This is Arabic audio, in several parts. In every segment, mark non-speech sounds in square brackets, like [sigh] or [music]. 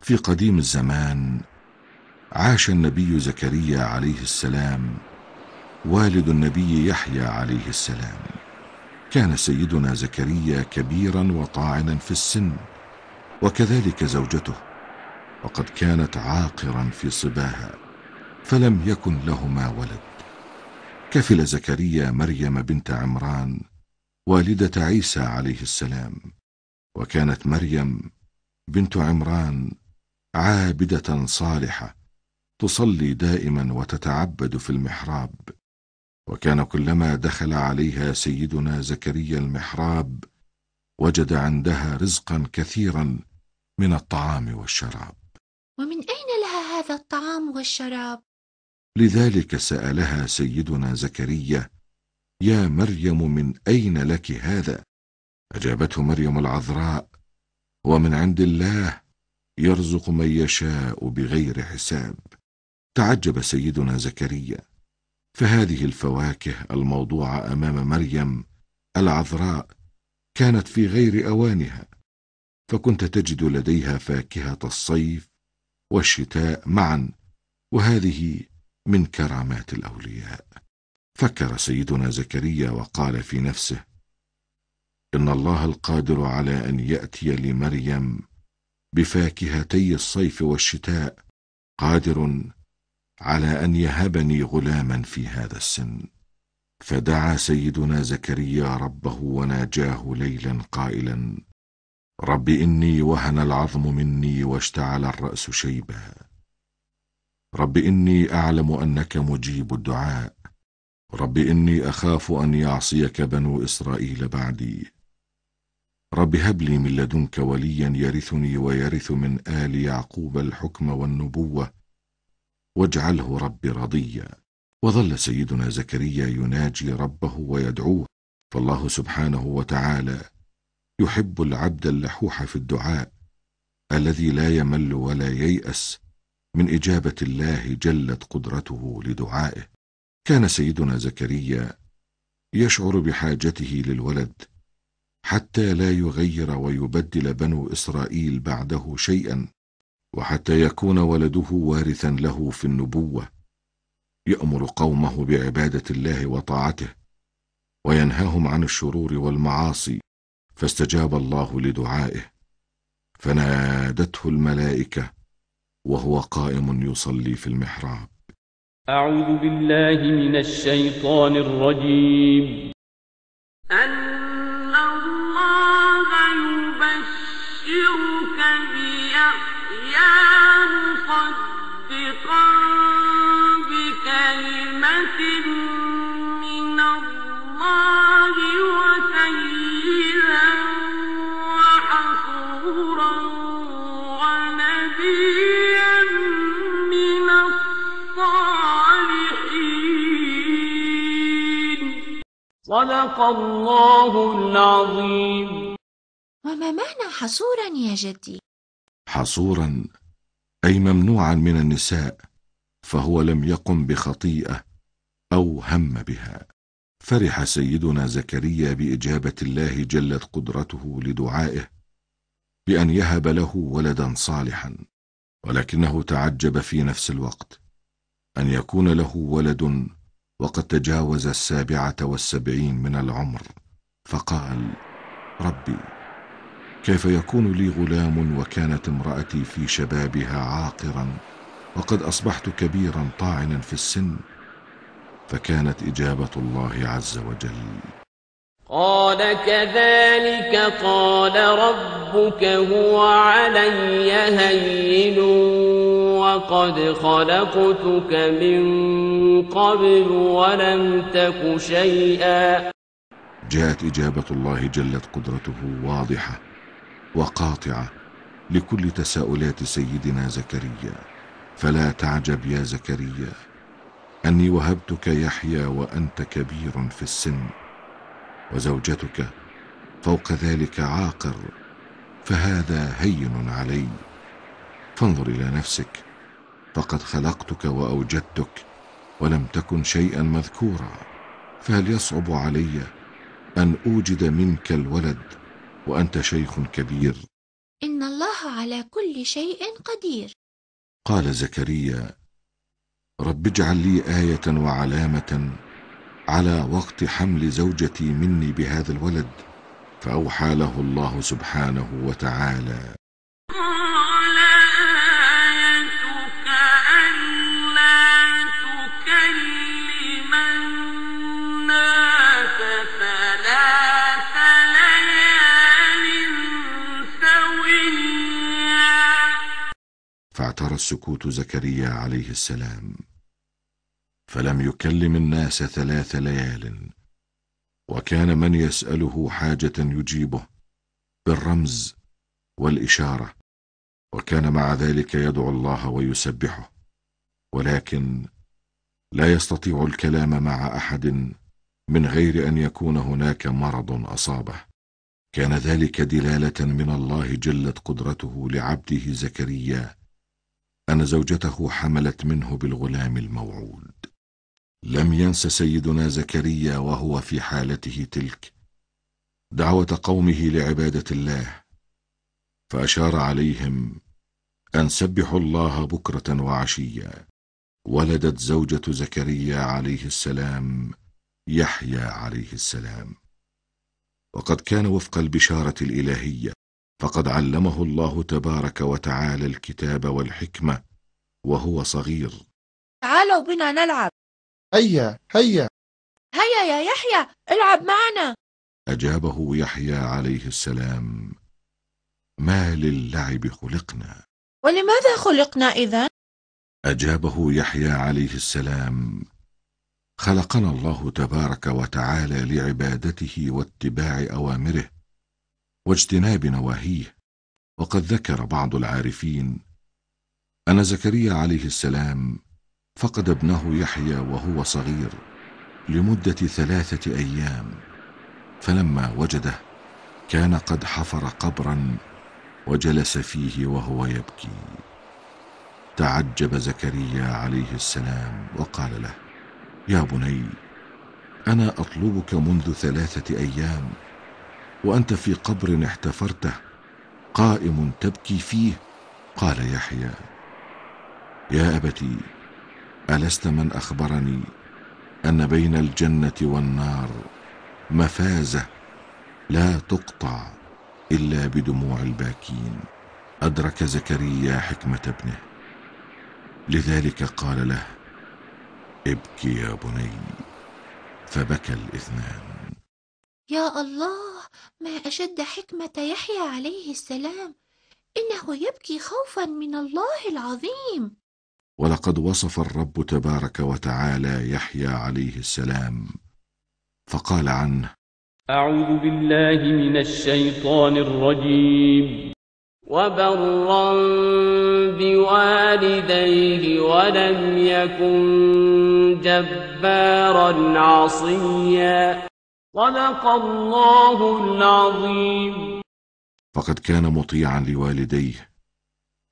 في قديم الزمان عاش النبي زكريا عليه السلام والد النبي يحيى عليه السلام. كان سيدنا زكريا كبيرا وطاعنا في السن وكذلك زوجته وقد كانت عاقرا في صباها فلم يكن لهما ولد. كفل زكريا مريم بنت عمران والدة عيسى عليه السلام وكانت مريم بنت عمران عابدة صالحة تصلي دائما وتتعبد في المحراب وكان كلما دخل عليها سيدنا زكريا المحراب وجد عندها رزقا كثيرا من الطعام والشراب ومن أين لها هذا الطعام والشراب؟ لذلك سألها سيدنا زكريا يا مريم من أين لك هذا؟ أجابته مريم العذراء ومن عند الله يرزق من يشاء بغير حساب تعجب سيدنا زكريا فهذه الفواكه الموضوعة أمام مريم العذراء كانت في غير أوانها فكنت تجد لديها فاكهة الصيف والشتاء معا وهذه من كرامات الأولياء. فكر سيدنا زكريا وقال في نفسه إن الله القادر على أن يأتي لمريم بفاكهتي الصيف والشتاء قادر على أن يهبني غلاما في هذا السن. فدعا سيدنا زكريا ربه وناجاه ليلا قائلا رب إني وهن العظم مني واشتعل الرأس شيبا. رب إني أعلم أنك مجيب الدعاء. رب إني أخاف أن يعصيك بنو إسرائيل بعدي. رب هب لي من لدنك وليا يرثني ويرث من آل يعقوب الحكم والنبوة. واجعله رب رضيا. وظل سيدنا زكريا يناجي ربه ويدعوه. فالله سبحانه وتعالى يحب العبد اللحوح في الدعاء الذي لا يمل ولا ييأس. من إجابة الله جلت قدرته لدعائه. كان سيدنا زكريا يشعر بحاجته للولد حتى لا يغير ويبدل بنو إسرائيل بعده شيئا وحتى يكون ولده وارثا له في النبوة. يأمر قومه بعبادة الله وطاعته وينهاهم عن الشرور والمعاصي فاستجاب الله لدعائه. فنادته الملائكة وهو قائم يصلي في المحراب. أعوذ بالله من الشيطان الرجيم. أن الله يبشرك بيحيى مصدقا بكلمة صدق الله العظيم وما معنى حصورا يا جدي؟ حصورا أي ممنوعا من النساء فهو لم يقم بخطيئة أو هم بها فرح سيدنا زكريا بإجابة الله جلت قدرته لدعائه بأن يهب له ولدا صالحا ولكنه تعجب في نفس الوقت أن يكون له ولد وقد تجاوز السابعة والسبعين من العمر. فقال ربي كيف يكون لي غلام وكانت امرأتي في شبابها عاقرا وقد أصبحت كبيرا طاعنا في السن؟ فكانت إجابة الله عز وجل. قال كذلك قال ربك هو علي هين. وقد خلقتك من قبل ولم تك شيئا. جاءت إجابة الله جلت قدرته واضحة وقاطعة لكل تساؤلات سيدنا زكريا. فلا تعجب يا زكريا أني وهبتك يحيى وأنت كبير في السن وزوجتك فوق ذلك عاقر فهذا هين علي. فانظر إلى نفسك فقد خلقتك وأوجدتك ولم تكن شيئا مذكورا فهل يصعب علي أن أوجد منك الولد وأنت شيخ كبير؟ إن الله على كل شيء قدير. قال زكريا رب اجعل لي آية وعلامة على وقت حمل زوجتي مني بهذا الولد فأوحى له الله سبحانه وتعالى. فاعترى السكوت زكريا عليه السلام. فلم يكلم الناس ثلاث ليال وكان من يسأله حاجة يجيبه بالرمز والإشارة وكان مع ذلك يدعو الله ويسبحه ولكن لا يستطيع الكلام مع أحد من غير أن يكون هناك مرض أصابه. كان ذلك دلالة من الله جلت قدرته لعبده زكريا أن زوجته حملت منه بالغلام الموعود. لم ينس سيدنا زكريا وهو في حالته تلك. دعوة قومه لعبادة الله. فأشار عليهم أن سبحوا الله بكرة وعشيا ولدت زوجة زكريا عليه السلام يحيى عليه السلام. وقد كان وفق البشارة الإلهية. فقد علمه الله تبارك وتعالى الكتاب والحكمة وهو صغير. تعالوا بنا نلعب. هيا هيا. هيا يا يحيى العب معنا. أجابه يحيى عليه السلام. ما للعب خلقنا؟ ولماذا خلقنا إذا؟ أجابه يحيى عليه السلام. خلقنا الله تبارك وتعالى لعبادته واتباع أوامره واجتناب نواهيه. وقد ذكر بعض العارفين أن زكريا عليه السلام فقد ابنه يحيى وهو صغير لمدة ثلاثة أيام فلما وجده كان قد حفر قبرا وجلس فيه وهو يبكي. تعجب زكريا عليه السلام وقال له يا بني أنا أطلبك منذ ثلاثة أيام وأنت في قبر احتفرته قائم تبكي فيه. قال يحيى يا أبتي ألست من أخبرني أن بين الجنة والنار مفازة لا تقطع إلا بدموع الباكين. أدرك زكريا حكمة ابنه. لذلك قال له ابكي يا بني. فبكى الإثنان. يا الله ما أشد حكمة يحيى عليه السلام إنه يبكي خوفا من الله العظيم. ولقد وصف الرب تبارك وتعالى يحيى عليه السلام فقال عنه أعوذ بالله من الشيطان الرجيم. وبرا بوالديه ولم يكن جبارا عصيا. صدق الله العظيم. فقد كان مطيعا لوالديه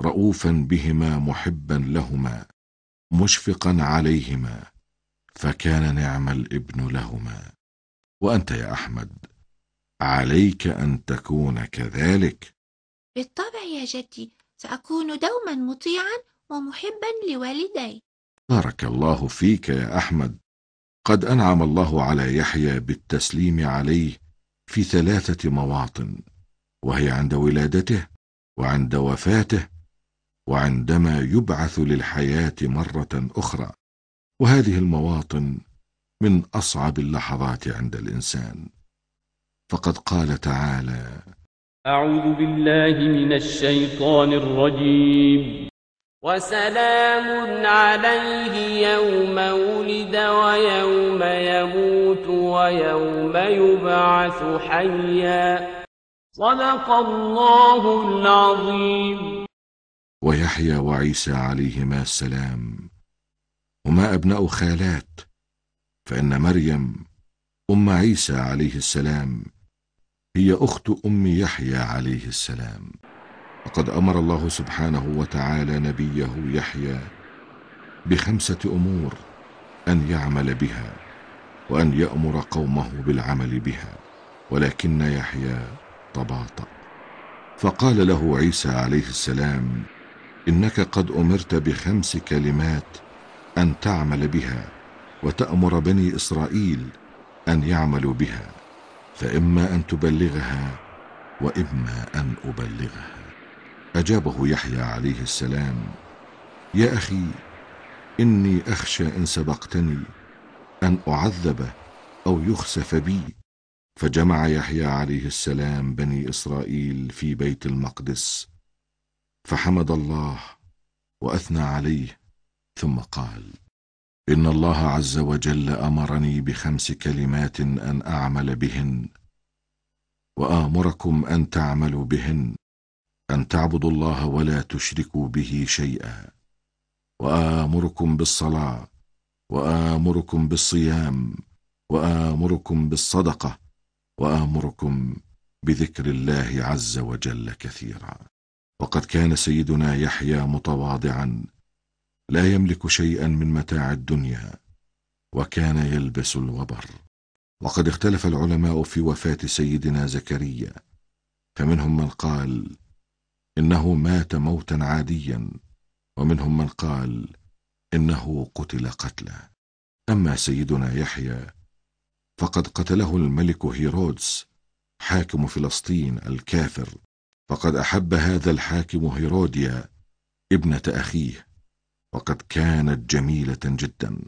رؤوفا بهما محبا لهما مشفقا عليهما فكان نعم الابن لهما. وأنت يا أحمد عليك أن تكون كذلك؟ بالطبع يا جدي سأكون دوما مطيعا ومحبا لوالدي. بارك الله فيك يا أحمد. قد أنعم الله على يحيى بالتسليم عليه في ثلاثة مواطن وهي عند ولادته وعند وفاته وعندما يبعث للحياة مرة أخرى. وهذه المواطن من أصعب اللحظات عند الإنسان. فقد قال تعالى أعوذ بالله من الشيطان الرجيم. وسلام عليه يوم ولد ويوم يموت ويوم يبعث حيا. صدق الله العظيم. ويحيى وعيسى عليهما السلام. هما أبناء خالات فإن مريم أم عيسى عليه السلام هي أخت أم يحيى عليه السلام. وقد أمر الله سبحانه وتعالى نبيه يحيى بخمسة أمور أن يعمل بها وأن يأمر قومه بالعمل بها ولكن يحيى تباطأ. فقال له عيسى عليه السلام إنك قد أمرت بخمس كلمات أن تعمل بها وتأمر بني إسرائيل أن يعملوا بها فإما أن تبلغها وإما أن أبلغها. أجابه يحيى عليه السلام يا أخي إني أخشى إن سبقتني أن أعذب أو يخسف بي. فجمع يحيى عليه السلام بني إسرائيل في بيت المقدس فحمد الله وأثنى عليه ثم قال إن الله عز وجل أمرني بخمس كلمات أن أعمل بهن وآمركم أن تعملوا بهن أن تعبدوا الله ولا تشركوا به شيئا. وآمركم بالصلاة وآمركم بالصيام وآمركم بالصدقة وآمركم بذكر الله عز وجل كثيرا. وقد كان سيدنا يحيى متواضعا لا يملك شيئا من متاع الدنيا وكان يلبس الوبر. وقد اختلف العلماء في وفاة سيدنا زكريا فمنهم من قال إنه مات موتا عاديا. ومنهم من قال إنه قتل قتلا. أما سيدنا يحيى فقد قتله الملك هيرودس حاكم فلسطين الكافر. فقد أحب هذا الحاكم هيروديا ابنة أخيه وقد كانت جميلة جدا.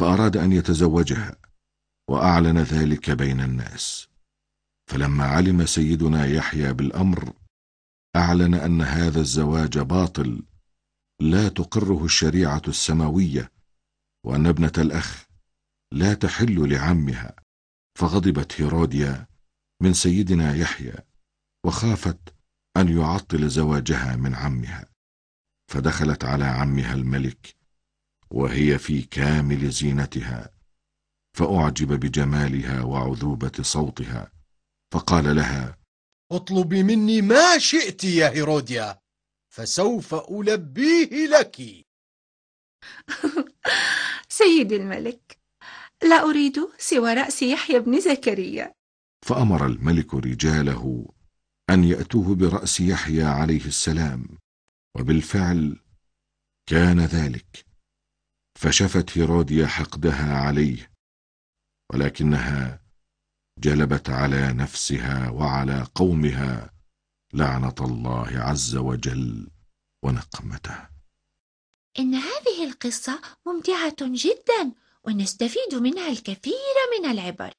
فأراد أن يتزوجها وأعلن ذلك بين الناس. فلما علم سيدنا يحيى بالأمر أعلن أن هذا الزواج باطل. لا تقره الشريعة السماوية وأن ابنة الأخ لا تحل لعمها. فغضبت هيروديا من سيدنا يحيى وخافت أن يعطل زواجها من عمها. فدخلت على عمها الملك وهي في كامل زينتها. فأعجب بجمالها وعذوبة صوتها. فقال لها اطلبي مني ما شئت يا هيروديا فسوف ألبيه لك. [laughs] سيدي الملك لا أريد سوى رأس يحيى بن زكريا. فأمر الملك رجاله أن يأتوه برأس يحيى عليه السلام وبالفعل كان ذلك. فشفت هيروديا حقدها عليه ولكنها جلبت على نفسها وعلى قومها لعنة الله عز وجل ونقمته. إن هذه القصة ممتعة جدا ونستفيد منها الكثير من العبر.